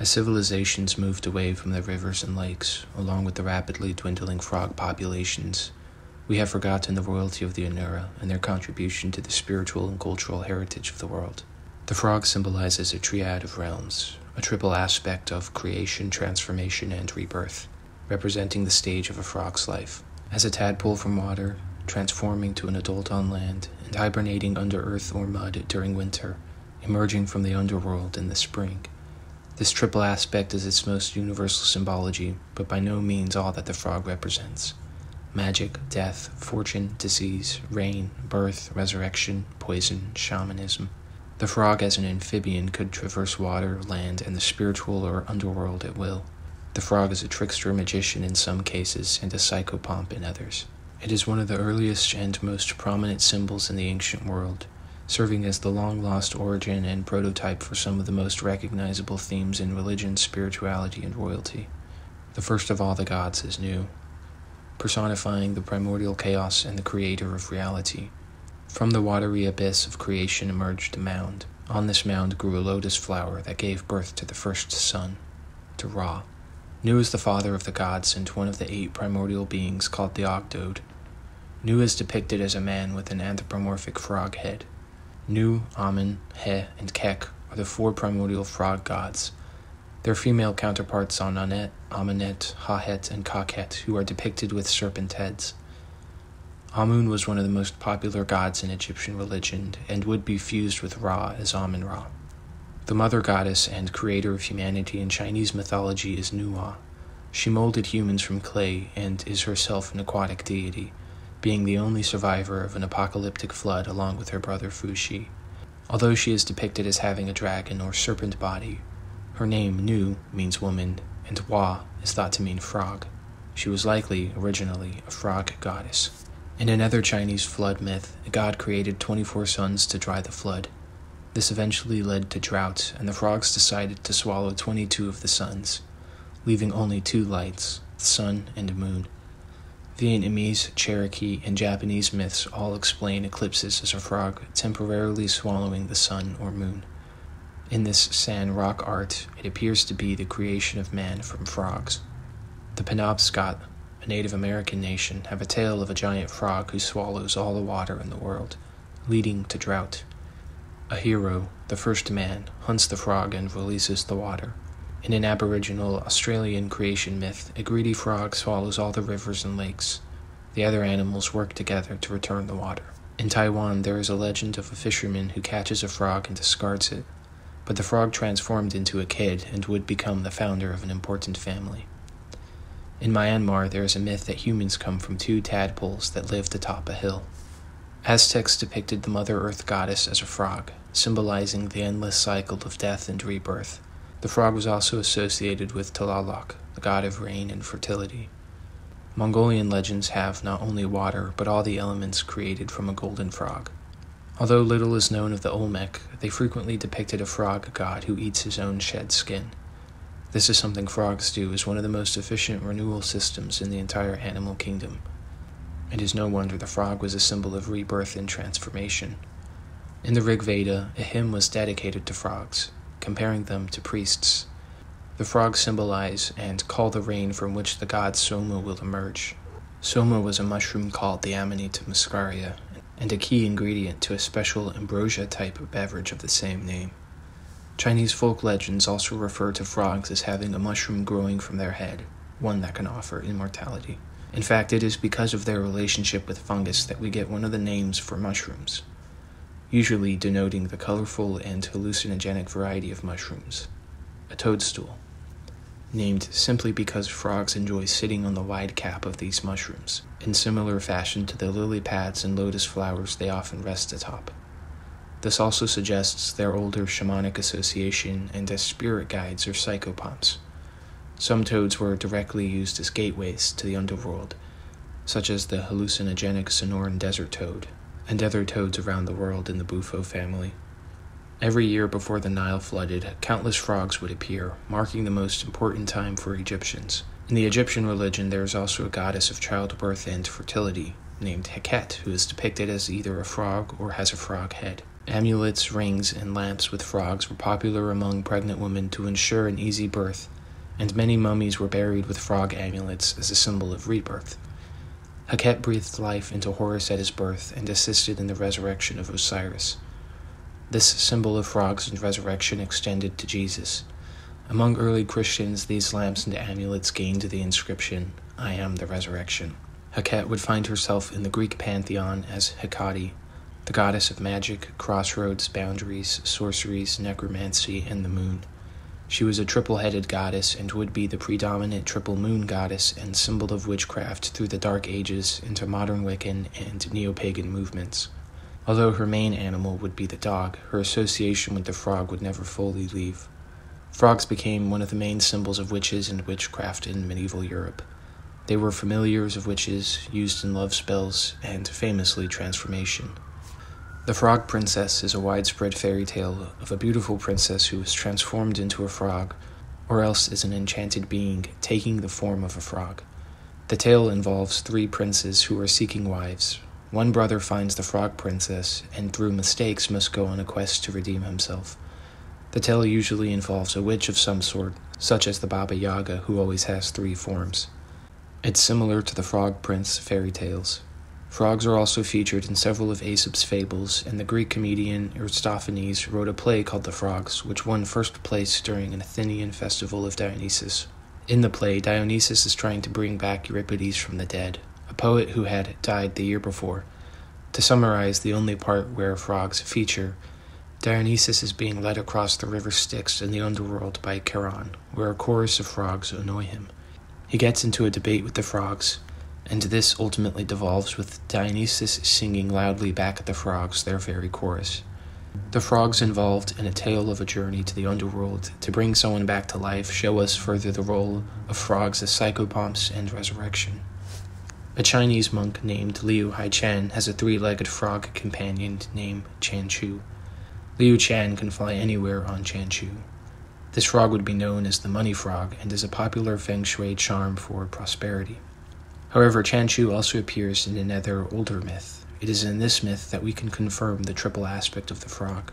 As civilizations moved away from the rivers and lakes, along with the rapidly dwindling frog populations, we have forgotten the royalty of the Anura and their contribution to the spiritual and cultural heritage of the world. The frog symbolizes a triad of realms, a triple aspect of creation, transformation, and rebirth, representing the stage of a frog's life. As a tadpole from water, transforming to an adult on land, and hibernating under earth or mud during winter, emerging from the underworld in the spring. This triple aspect is its most universal symbology, but by no means all that the frog represents. Magic, death, fortune, disease, rain, birth, resurrection, poison, shamanism. The frog, as an amphibian, could traverse water, land, and the spiritual or underworld at will. The frog is a trickster magician in some cases and a psychopomp in others. It is one of the earliest and most prominent symbols in the ancient world, serving as the long lost origin and prototype for some of the most recognizable themes in religion, spirituality, and royalty. The first of all the gods is Nu, personifying the primordial chaos and the creator of reality. From the watery abyss of creation emerged a mound. On this mound grew a lotus flower that gave birth to the first sun, to Ra. Nu is the father of the gods and one of the eight primordial beings called the Ogdoad. Nu is depicted as a man with an anthropomorphic frog head. Nu, Amen, He, and Kek are the four primordial frog gods. Their female counterparts are Anet, Amenet, Hahet, and Kakhet, who are depicted with serpent heads. Amun was one of the most popular gods in Egyptian religion and would be fused with Ra as Amun Ra. The mother goddess and creator of humanity in Chinese mythology is Nuwa. She molded humans from clay and is herself an aquatic deity being the only survivor of an apocalyptic flood along with her brother Fuxi. Although she is depicted as having a dragon or serpent body, her name, Nu, means woman, and Wa is thought to mean frog. She was likely, originally, a frog goddess. In another Chinese flood myth, a god created 24 suns to dry the flood. This eventually led to drought, and the frogs decided to swallow 22 of the suns, leaving only two lights, the sun and moon. Vietnamese, Cherokee, and Japanese myths all explain eclipses as a frog temporarily swallowing the sun or moon. In this San rock art, it appears to be the creation of man from frogs. The Penobscot, a Native American nation, have a tale of a giant frog who swallows all the water in the world, leading to drought. A hero, the first man, hunts the frog and releases the water. In an Aboriginal Australian creation myth, a greedy frog swallows all the rivers and lakes. The other animals work together to return the water. In Taiwan, there is a legend of a fisherman who catches a frog and discards it, but the frog transformed into a kid and would become the founder of an important family. In Myanmar, there is a myth that humans come from two tadpoles that lived atop a hill. Aztecs depicted the Mother Earth goddess as a frog, symbolizing the endless cycle of death and rebirth. The frog was also associated with Tlaloc, the god of rain and fertility. Mongolian legends have not only water, but all the elements created from a golden frog. Although little is known of the Olmec, they frequently depicted a frog god who eats his own shed skin. This is something frogs do as one of the most efficient renewal systems in the entire animal kingdom. It is no wonder the frog was a symbol of rebirth and transformation. In the Rig Veda, a hymn was dedicated to frogs, comparing them to priests. The frogs symbolize and call the rain from which the god Soma will emerge. Soma was a mushroom called the Amanita muscaria and a key ingredient to a special ambrosia type of beverage of the same name. Chinese folk legends also refer to frogs as having a mushroom growing from their head, one that can offer immortality. In fact, it is because of their relationship with fungus that we get one of the names for mushrooms, usually denoting the colorful and hallucinogenic variety of mushrooms, a toadstool, named simply because frogs enjoy sitting on the wide cap of these mushrooms, in similar fashion to the lily pads and lotus flowers they often rest atop. This also suggests their older shamanic association and as spirit guides or psychopomps. Some toads were directly used as gateways to the underworld, such as the hallucinogenic Sonoran desert toad, and other toads around the world in the Bufo family. Every year before the Nile flooded, countless frogs would appear, marking the most important time for Egyptians. In the Egyptian religion, there is also a goddess of childbirth and fertility named Heket, who is depicted as either a frog or has a frog head. Amulets, rings, and lamps with frogs were popular among pregnant women to ensure an easy birth, and many mummies were buried with frog amulets as a symbol of rebirth. Heket breathed life into Horus at his birth and assisted in the resurrection of Osiris. This symbol of frogs and resurrection extended to Jesus. Among early Christians, these lamps and amulets gained the inscription, I am the resurrection. Heket would find herself in the Greek pantheon as Hecate, the goddess of magic, crossroads, boundaries, sorceries, necromancy, and the moon. She was a triple headed goddess and would be the predominant triple moon goddess and symbol of witchcraft through the Dark Ages into modern Wiccan and neo pagan movements. Although her main animal would be the dog, her association with the frog would never fully leave. Frogs became one of the main symbols of witches and witchcraft in medieval Europe. They were familiars of witches, used in love spells, and famously transformation. The Frog Princess is a widespread fairy tale of a beautiful princess who is transformed into a frog, or else is an enchanted being taking the form of a frog. The tale involves three princes who are seeking wives. One brother finds the frog princess and through mistakes must go on a quest to redeem himself. The tale usually involves a witch of some sort, such as the Baba Yaga, who always has three forms. It's similar to the Frog Prince fairy tales, Frogs are also featured in several of Aesop's fables, and the Greek comedian Aristophanes wrote a play called The Frogs, which won first place during an Athenian festival of Dionysus. In the play, Dionysus is trying to bring back Euripides from the dead, a poet who had died the year before. To summarize the only part where frogs feature, Dionysus is being led across the river Styx in the underworld by Charon, where a chorus of frogs annoy him. He gets into a debate with the frogs, and this ultimately devolves with Dionysus singing loudly back at the frogs their very chorus. The frogs involved in a tale of a journey to the underworld to bring someone back to life show us further the role of frogs as psychopomps and resurrection. A Chinese monk named Liu Haichan has a three legged frog companion named Chanchu. Liu Chan can fly anywhere on Chanchu. This frog would be known as the money frog and is a popular feng shui charm for prosperity. However, Chanchu also appears in another older myth. It is in this myth that we can confirm the triple aspect of the frog.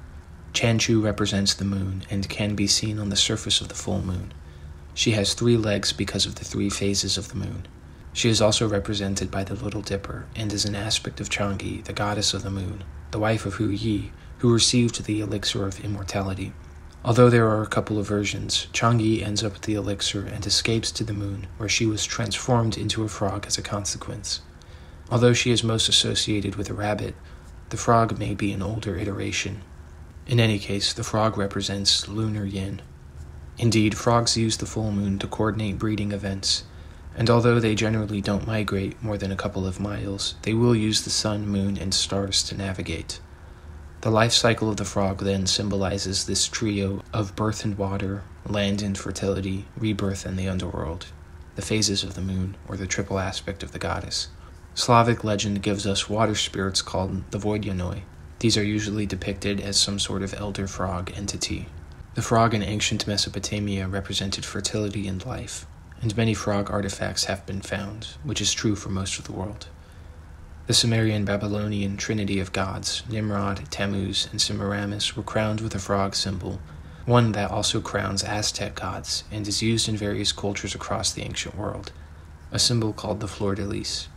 Chanchu represents the moon and can be seen on the surface of the full moon. She has three legs because of the three phases of the moon. She is also represented by the Little Dipper and is an aspect of Chang'e, the goddess of the moon, the wife of Hou Yi, who received the elixir of immortality. Although there are a couple of versions, Chang'e ends up with the elixir and escapes to the moon, where she was transformed into a frog as a consequence. Although she is most associated with a rabbit, the frog may be an older iteration. In any case, the frog represents lunar yin. Indeed, frogs use the full moon to coordinate breeding events, and although they generally don't migrate more than a couple of miles, they will use the sun, moon, and stars to navigate. The life cycle of the frog then symbolizes this trio of birth and water, land and fertility, rebirth and the underworld, the phases of the moon, or the triple aspect of the goddess. Slavic legend gives us water spirits called the Vodyanoi. These are usually depicted as some sort of elder frog entity. The frog in ancient Mesopotamia represented fertility and life, and many frog artifacts have been found, which is true for most of the world. The Sumerian Babylonian trinity of gods, Nimrod, Tammuz, and Semiramis, were crowned with a frog symbol, one that also crowns Aztec gods and is used in various cultures across the ancient world, a symbol called the fleur de lis.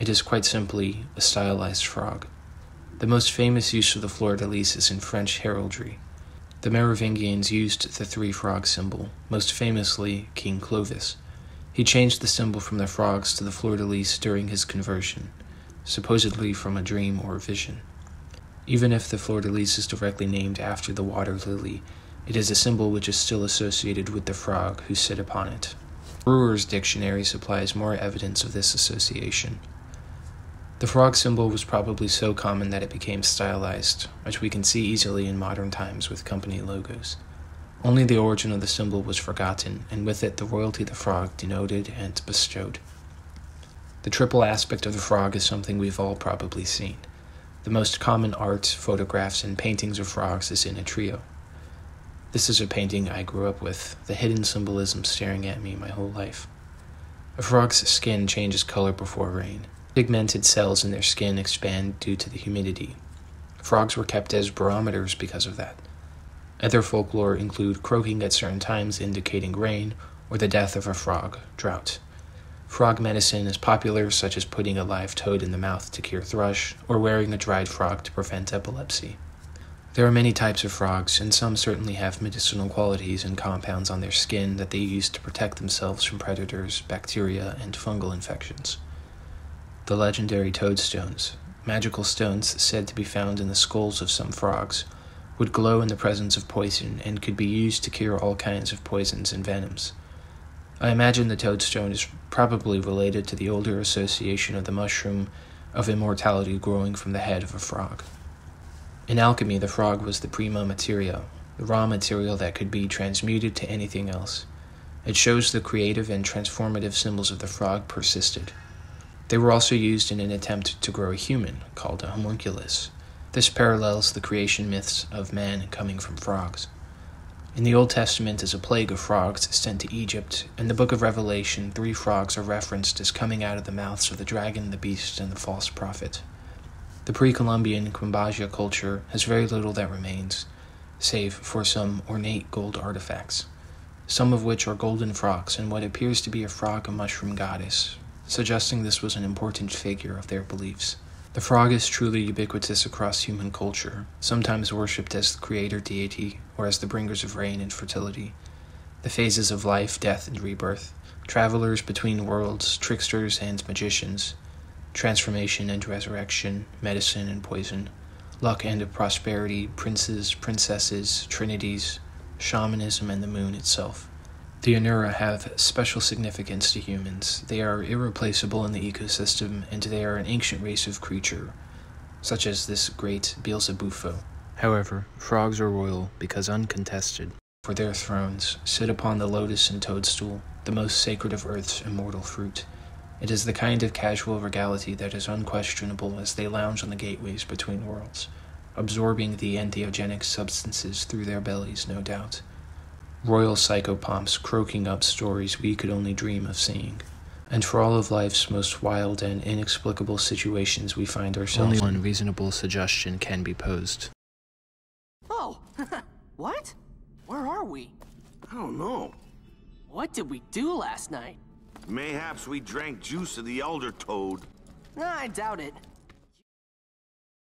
It is quite simply a stylized frog. The most famous use of the fleur de lis is in French heraldry. The Merovingians used the three frog symbol, most famously King Clovis. He changed the symbol from the frogs to the fleur de lis during his conversion supposedly from a dream or vision. Even if the fleur de lis is directly named after the water lily, it is a symbol which is still associated with the frog who sit upon it. Brewer's dictionary supplies more evidence of this association. The frog symbol was probably so common that it became stylized, which we can see easily in modern times with company logos. Only the origin of the symbol was forgotten, and with it the royalty the frog denoted and bestowed. The triple aspect of the frog is something we've all probably seen. The most common art, photographs, and paintings of frogs is in a trio. This is a painting I grew up with, the hidden symbolism staring at me my whole life. A frog's skin changes color before rain. Pigmented cells in their skin expand due to the humidity. Frogs were kept as barometers because of that. Other folklore include croaking at certain times indicating rain or the death of a frog, drought. Frog medicine is popular, such as putting a live toad in the mouth to cure thrush or wearing a dried frog to prevent epilepsy. There are many types of frogs, and some certainly have medicinal qualities and compounds on their skin that they use to protect themselves from predators, bacteria, and fungal infections. The legendary toadstones, magical stones said to be found in the skulls of some frogs, would glow in the presence of poison and could be used to cure all kinds of poisons and venoms. I imagine the toadstone is probably related to the older association of the mushroom of immortality growing from the head of a frog. In alchemy, the frog was the prima materia, the raw material that could be transmuted to anything else. It shows the creative and transformative symbols of the frog persisted. They were also used in an attempt to grow a human, called a homunculus. This parallels the creation myths of man coming from frogs. In the Old Testament is a plague of frogs sent to Egypt. In the book of Revelation, three frogs are referenced as coming out of the mouths of the dragon, the beast, and the false prophet. The pre Columbian Quimbaya culture has very little that remains, save for some ornate gold artifacts, some of which are golden frogs and what appears to be a frog and mushroom goddess, suggesting this was an important figure of their beliefs. The frog is truly ubiquitous across human culture, sometimes worshipped as the creator deity or as the bringers of rain and fertility. The phases of life, death, and rebirth, travelers between worlds, tricksters and magicians, transformation and resurrection, medicine and poison, luck and prosperity, princes, princesses, trinities, shamanism, and the moon itself. The Anura have special significance to humans. They are irreplaceable in the ecosystem, and they are an ancient race of creature, such as this great Beelzebufo. However, frogs are royal because uncontested, for their thrones sit upon the lotus and toadstool, the most sacred of Earth's immortal fruit. It is the kind of casual regality that is unquestionable as they lounge on the gateways between worlds, absorbing the entheogenic substances through their bellies, no doubt royal psychopomps croaking up stories we could only dream of seeing. And for all of life's most wild and inexplicable situations we find ourselves only one reasonable suggestion can be posed. Oh, what? Where are we? I don't know. What did we do last night? Mayhaps we drank juice of the Elder Toad. I doubt it.